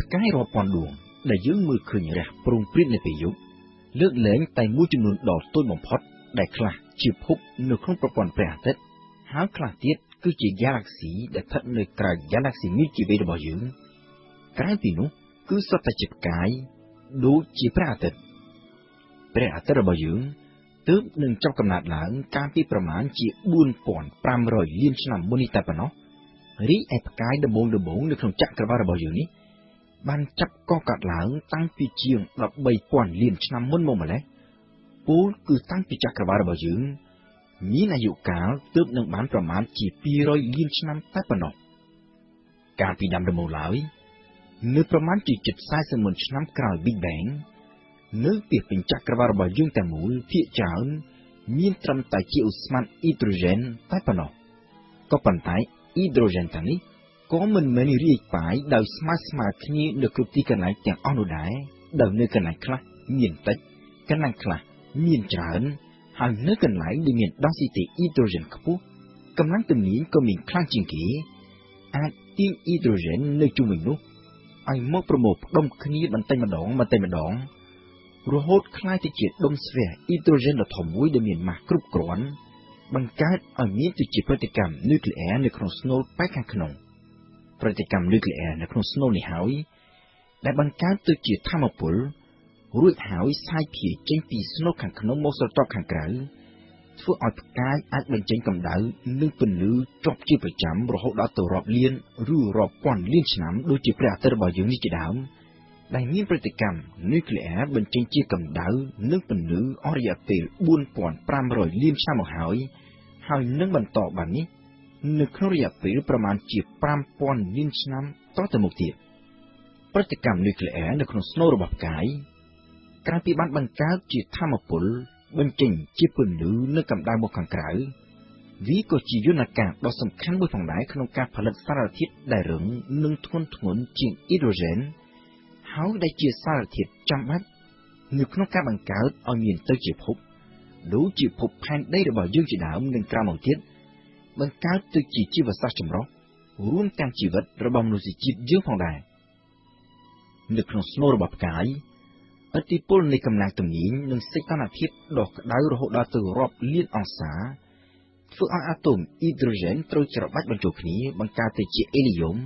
ផ្កាយរាប់ពាន់ដួងដែលយើងមើលឃើញរះព្រំព្រៀតនៅពេលយប់លើកលែងតែមួយចំនួនដ៏តូចបំផុតដែលខ្លះជាភពនៅក្នុងប្រព័ន្ធព្រះអាទិត្យហើយខ្លះទៀតគឺជា Galaxy ដែលស្ថិតនៅក្រៅ Galaxy Milky Way របស់យើងក្រៅពីនោះគឺសុទ្ធតែជាផ្កាយដូចជាព្រះអាទិត្យព្រះអាទិត្យរបស់យើងទើបនឹងចុះកំណើតឡើងកាលពីប្រមាណជា4500លានឆ្នាំមុននេះតែប៉ុណ្ណោះ រីឯផ្កាយដំបូងដំបូងនៅក្នុងចក្រវាឡរបស់យើងនេះបានចាប់កកាត់ឡើងតាំងពីជាង13000លានឆ្នាំមុនមកម្ល៉េះពូលគឺតាំងពីចក្រវាឡរបស់យើង មានអាយុកាលទើបនឹងបានប្រមាណជា200លានឆ្នាំតែប៉ុណ្ណោះកាលពីដើមដំបូងឡើយនៅប្រមាណជាជិត40ម៉ឺនឆ្នាំក្រោយ Big Bang នៅពីពេញចក្រវាឡរបស់យើងទាំងមូលភាគច្រើនមានត្រឹមតែជាឧស្ម័នអ៊ីដ្រូសែនតែប៉ុណ្ណោះក៏ប៉ុន្តែ អ៊ីដ្រូសែនទាំងនេះក៏មិនមែនរាយប៉ាយដោយស្មើស្មើគ្នានៅគ្រប់ទីកន្លែងទាំងអស់នោះដែរដោយនៅកន្លែងខ្លះមានតិចកន្លែងខ្លះមានច្រើនហើយនៅកន្លែងដែលមាន density hydrogen ខ្ពស់កម្លាំងទំនាញក៏មានខ្លាំងជាងគេអាចទាញ hydrogen នៅជុំវិញនោះឲ្យមកប្រមូលផ្ដុំគ្នាបន្តិចម្ដងបន្តិចម្ដងរហូតក្លាយទៅជាដុំស្វះ hydrogen ដ៏ធំមួយដែលមានម៉ាសគ្រប់គ្រាន់ បង្កើតឲ្យមានទៅជាប្រតិកម្មនុយក្លេអ៊ែរនៅក្នុងស្នូលប៉ែកខាងក្នុងប្រតិកម្មនុយក្លេអ៊ែរនៅក្នុងស្នូលនេះហើយដែលបង្កើតទៅជាធម្មពលរួចហើយសាយភាយចេញពីស្នូលខាងក្នុងមកស្រទាប់ខាងក្រៅធ្វើឲ្យផ្កាយអាចបញ្ចេញកម្ដៅនិងពន្លឺជាប់ជាប្រចាំរហូតដល់ទៅរាប់លានឬរាប់ពាន់លានឆ្នាំដូចជាព្រះអាទិត្យរបស់យើងនេះជាដើម ដែលមានប្រតិកម្មនុយក្លេអ៊ែរបញ្ចេញជាកម្ដៅនិងពន្លឺអស់រយៈពេល4500លានឆ្នាំមកហើយហើយនឹងបន្តបាននេះនៅក្នុងរយៈពេលប្រមាណជា5000លានឆ្នាំតទៅមុខទៀតប្រតិកម្មនុយក្លេអ៊ែរនៅក្នុងស្នូលរបស់ផ្កាយក្រៅពីបានបង្កើតជាធម្មពលបញ្ចេញជាពន្លឺនិងកម្ដៅមកខាងក្រៅវាក៏ជាយន្តការដ៏សំខាន់មួយផងដែរក្នុងការផលិតសារធាតុដែលរឹងនិងធ្ងន់ធ្ងរជាងអ៊ីដ្រូសែន ហើយដែលជាសារធាតុចាំបាច់នៅក្នុងការបង្កើតឲ្យមានទៅជាភពដូចជាភពផែនដីរបស់យើងជាដើមនិងក្រៅមកទៀតបង្កើតទៅជាជីវសាស្ត្រចម្រុះរួមទាំងជីវិតរបស់មនុស្សជាតិយើងផងដែរនៅក្នុងស្នូលរបស់ផ្កាយឥទ្ធិពលនៃកម្លាំងទំនាញនិងសីតុណ្ហភាពដ៏ក្តៅរហូតដល់ទៅរាប់លានអង្សាធ្វើឲ្យអាតូមអ៊ីដ្រូសែនត្រូវច្របាច់បញ្ចូលគ្នាបង្កើតទៅជាអេលីយ៉ុម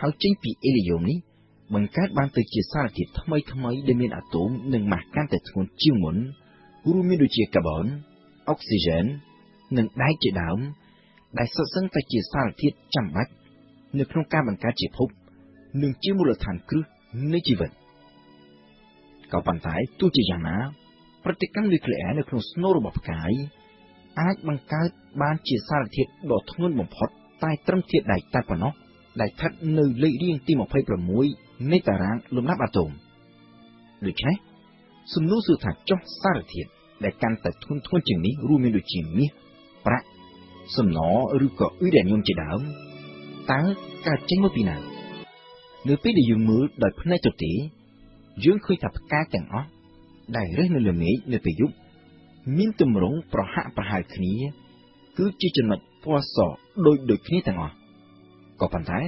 ហើយចេញពីអេលីយ៉ុមនេះ បង្កើតបានទៅជាសារធាតុថ្មីថ្មីដែលមានអាតូមនិងម៉ាស់កាន់តែធ្ងន់ជាងមុនរួមមានដូចជាកាបូនអុកស៊ីហ្សែននិងដែកជាដើមដែលសុទ្ធសឹងតែជាសារធាតុចាំបាច់នៅក្នុងការបង្កើតជាភពនិងជាមូលដ្ឋានគ្រឹះនៃជីវិតក៏ប៉ុន្តែទោះជាយ៉ាងណា ប្រតិកម្មនុយក្លេអ៊ែរនៅក្នុងស្នូលរបស់ផ្កាយអាចបង្កើតបានជាសារធាតុដ៏ធ្ងន់បំផុតតែត្រឹមធាតុដែកតែប៉ុណ្ណោះដែលស្ថិតនៅលេខរៀងទី26 នៃតារាងលំដាប់អាតូមដូច្នេះសំណួរសួរថាចុះសារធាតុដែលកាន់តែធ្ងន់ធ្ងរជាងនេះរួមមានដូចជាមាសប្រាក់សំណឬក៏អ៊ីរ៉ានីយ៉ុមជាដើមតើកើតចេញមកពីណានៅពេលដែលយើងមើលដោយភ្នែកទទេយើងឃើញថាផ្កាទាំងអស់ដែលរះនៅលើមេឃនៅពេលយប់មានទម្រង់ប្រហាក់ប្រហែលគ្នា គឺជាចំណុចពណ៌សដូចដូចគ្នាទាំងអស់ក៏ប៉ុន្តែ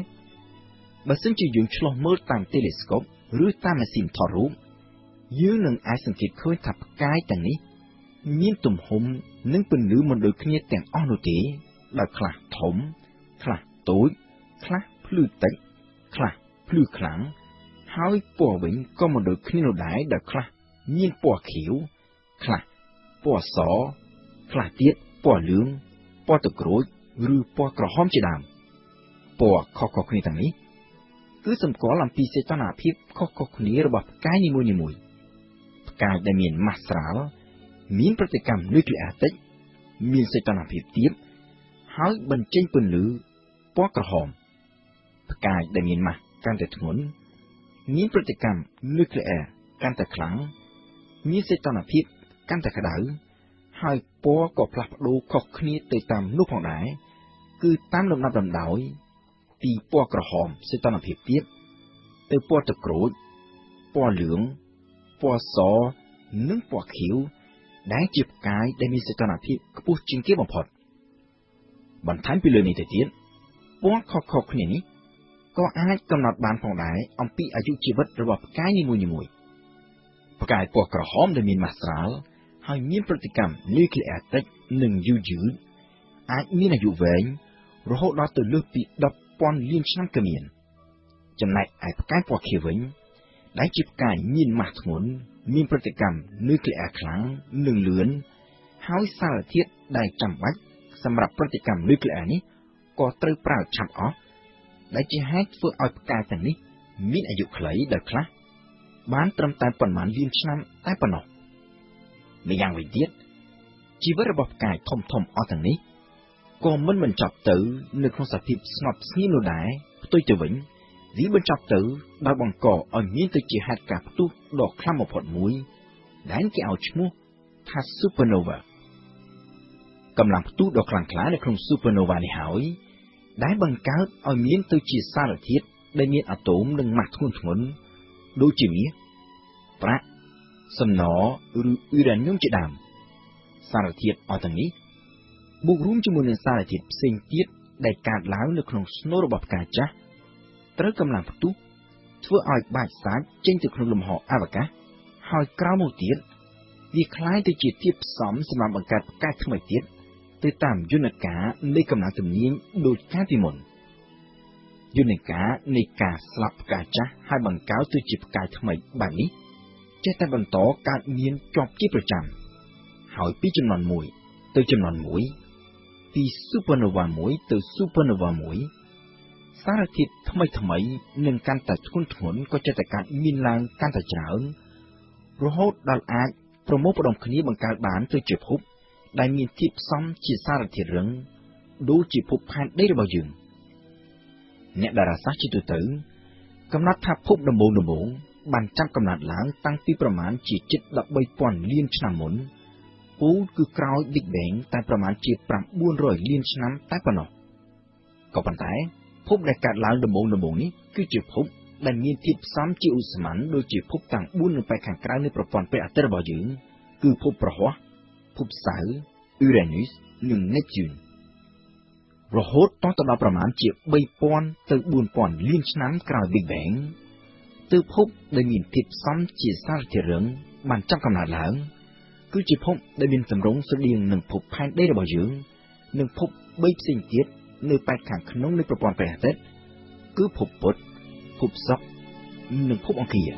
បើសិនជាយើងឆ្លោះមើលតាមតេឡេស្កូបឬតាមម៉ាស៊ីនថតរូបយើងនឹងអាចសង្កេតឃើញថាផ្កាយទាំងនេះ មានទំហំនិងពន្លឺមិនដូចគ្នាទាំងអស់នោះទេដោយខ្លះធំ ខ្លះតូច ខ្លះភ្លឺតិចខ្លះភ្លឺខ្លាំងហើយពណ៌វិញក៏មិនដូចគ្នានោះដែរដែលខ្លះមានពណ៌ខៀវខ្លះពណ៌សខ្លះទៀតពណ៌លឿងពណ៌ទឹកក្រូចឬពណ៌ក្រហមជាដើមពណ៌ខុសៗគ្នាទាំងនេះ គឺសម្គាល់អំពីសីតុណ្ហភាពខុសៗគ្នារបស់ផ្កាយនីមួយៗផ្កាយដែលមានម៉ាស់ស្រាលមានប្រតិកម្មនុយក្លេអ៊ែរតិចមានសីតុណ្ហភាពទាបហើយបញ្ចេញពន្លឺពណ៌ក្រហមផ្កាយដែលមានម៉ាស់កាន់តែធ្ងន់មានប្រតិកម្មនុយក្លេអ៊ែរកាន់តែខ្លាំងមានសីតុណ្ហភាពកាន់តែក្តៅហើយពណ៌ក៏ផ្លាស់ប្ដូរខុសគ្នាទៅតាមនោះផងដែរគឺតាមលំដាប់លំដោយ ពីពណ៌ក្រហមសីតុណ្ហភាពទាបទៅពណ៌ទឹកក្រូចពណ៌លឿងពណ៌សនិងពណ៌ខៀវដែលជាផ្កាយដែលមានសីតុណ្ហភាពខ្ពស់ជាងគេបំផុតបន្ថែមពីលើនេះទៅទៀតពណ៌ខុសៗគ្នានេះក៏អាចកំណត់បានផងដែរអំពីអាយុជីវិតរបស់ផ្កាយនីមួយៗផ្កាយពណ៌ក្រហមដែលមានម៉ាស់ស្រាលហើយមានប្រតិកម្មនុយក្លេអ៊ែរតិចនិងយូរយឺតអាចមានអាយុវែងរហូតដល់ទៅលើសពី 10,000លានឆ្នាំក៏មាន ចំណែកឯផ្កាយពណ៌ខៀវវិញ ដែលជាផ្កាយមានម៉ាស់ធ្ងន់មានប្រតិកម្មនុយក្លេអ៊ែរខ្លាំងនិងលឿនហើយសារធាតុដែលចាំបាច់សម្រាប់ប្រតិកម្មនុយក្លេអ៊ែរនេះក៏ត្រូវប្រើឆាប់អស់ដែលជាហេតុធ្វើឲ្យផ្កាយទាំងនេះមានអាយុខ្លីដល់ខ្លះបានត្រឹមតែប៉ុន្មានលានឆ្នាំតែប៉ុណ្ណោះម្យ៉ាងវិញទៀតជីវិតរបស់ផ្កាយធំធំអស់ទាំងនេះ ក៏មិនបញ្ចប់ទៅនៅក្នុងសភាពស្ងប់ស្ងៀមនោះដែរផ្ទុយទៅវិញវាបញ្ចប់ទៅដោយបង្កឲ្យមានទៅជាហេតុការណ៍ផ្ទុះដ៏ខ្លាំងបំផុតមួយដែលគេឲ្យឈ្មោះថា supernova កម្លាំងផ្ទុះដ៏ខ្លាំងក្លានៅក្នុង supernova នេះហើយដែលបង្កើតឲ្យមានទៅជាសារធាតុដែលមានអាតូមនិងម៉ាស់ធ្ងន់ធ្ងរដូចជាមាសប្រាក់សំណឬអ៊ុរ៉ានីយមជាដើមសារធាតុអស់ទាំងនេះ បូករួមជាមួយនឹងសារធាតុផ្សេងទៀតដែលកើតឡើងនៅក្នុងស្នូលរបស់ផ្កាចាស់ត្រូវកម្លាំងផ្ទុះធ្វើឲ្យបាច់សាច់ចេញទៅក្នុងលំហអវកាសហើយក្រោយមកទៀតវាคล้ายទៅជាធាតុផ្សំសម្រាប់បង្កើតផ្កាថ្មីទៀតទៅតាមយន្តការនៃកម្លាំងទំនាញដូចកាលពីមុនយន្តការនៃការស្លាប់ផ្កាចាស់ហើយបង្កើតទៅជាផ្កាយថ្មីបែបនេះចេះតែបន្តកើតមានជាប់ជាប្រចាំហើយពីចំនួន1ទៅចំនួន1 ពី supernova 1ទៅ supernova 1សារធាតុថ្មីថ្មីនឹងកាន់តែធ្ងន់ធ្ងរក៏ចេះតែកើតមានឡើងកាន់តែច្រើនរហូតដល់អាចប្រមូលផ្ដុំគ្នាបង្កើតបានទៅជាភពដែលមានធាតុផ្សំជាសារធាតុរឹងដូចជាភពផែនដីរបស់យើងអ្នកតារាសាស្ត្រជាទូទៅកំណត់ថាភពដំបូងដំបូងបានចាប់កំណត់ឡើងតាំងពីប្រមាណជាជិត13,000លានឆ្នាំមុន ពូលគឺក្រោយ Big Bang តែប្រមាណជា900លានឆ្នាំតែប៉ុណ្ណោះក៏ប៉ុន្តែភពដែលកើតឡើងដំបូងដំបូងនេះគឺជាភពដែលមានធាតុផ្សំជាឧស្ម័នដូចជាភពទាំង4នៅប៉ែកខាងក្រៅនៃប្រព័ន្ធព្រះអាទិត្យរបស់យើងគឺភពប្រហ័សភពសៅរ៍ Uranus និង Neptune រហូតតទៅដល់ប្រមាណជា3000ទៅ4000លានឆ្នាំក្រោយ Big Bang ទើបភពដែលមានធាតុផ្សំជាសារធាតុរឹងបានចាប់កំណើតឡើង គឺជាភពដែលមានទម្រង់ស្រដៀងនឹងភពផែនដីរបស់យើងនិងភព3ផ្សេងទៀតនៅប៉ែកខាងក្នុងនៃប្រព័ន្ធព្រះអាទិត្យគឺភពពុទ្ធភពសុក្រនិងភពអង្គារ